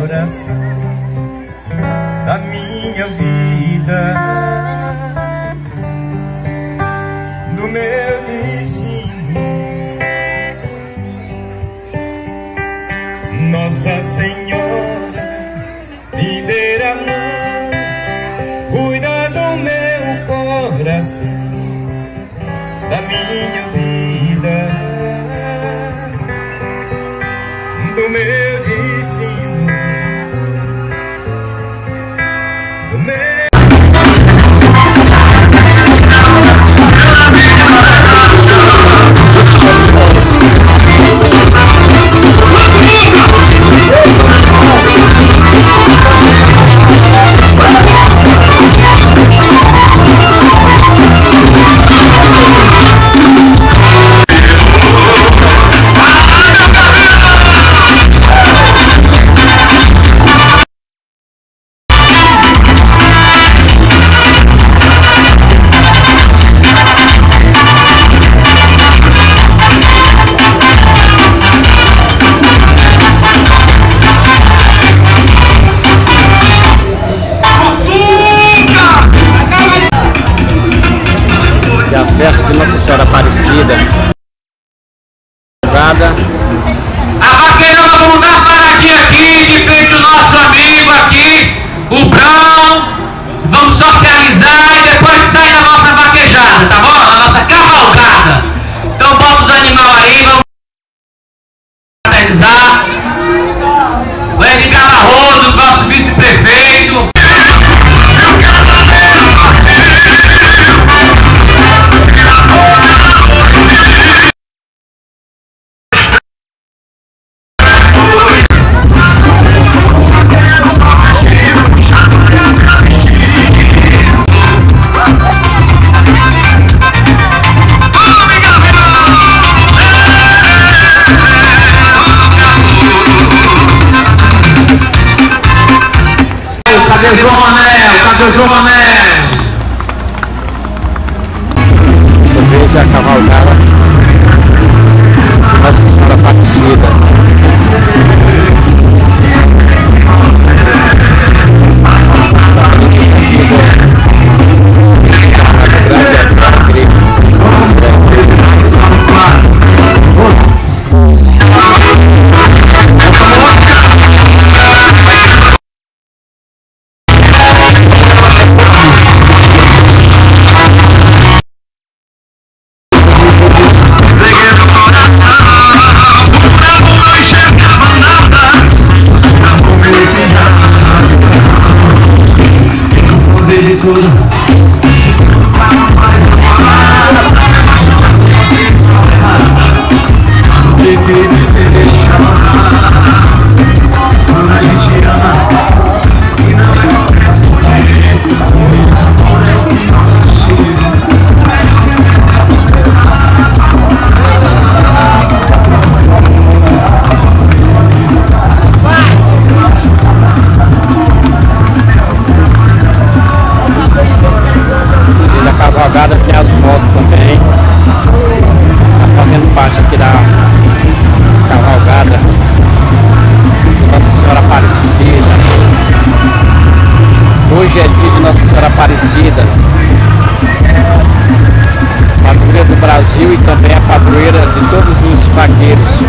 coração da minha vida, do meu destino. Nossa Senhora, me a mão, cuida do meu coração, da minha do meu festa de Nossa Senhora Aparecida. A vaqueira vamos dar paradinha aqui, de frente do nosso amigo aqui, o Brão. Vamos socializar e depois sai na nossa vaquejada, tá bom? A nossa cavalgada. Então bota os animais aí, vamos socializar. Manel? você vê a cavalgada. Nossa Senhora Aparecida. E da cavalgada tem as motos também. Tá fazendo parte aqui da cavalgada. Nossa Senhora Aparecida. Hoje é dia de Nossa Senhora Aparecida. Padroeira do Brasil e também a padroeira de todos os vaqueiros.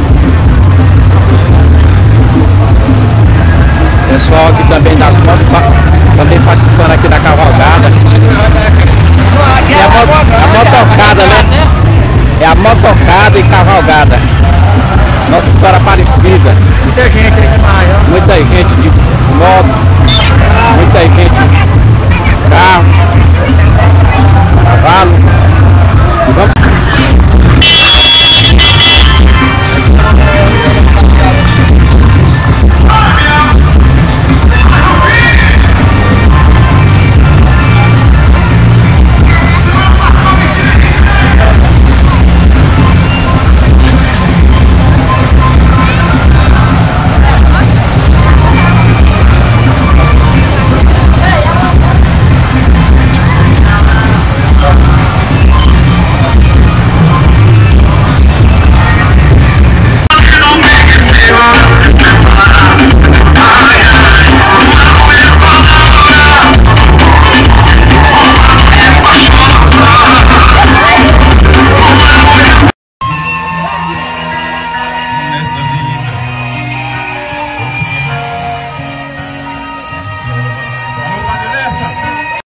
Pessoal aqui também das motos pa- também participando aqui da cavalgada. É a, mo- a motocada, né? É a motocada e cavalgada. Nossa Senhora Aparecida. Muita gente demais, ó. Muita gente de moto,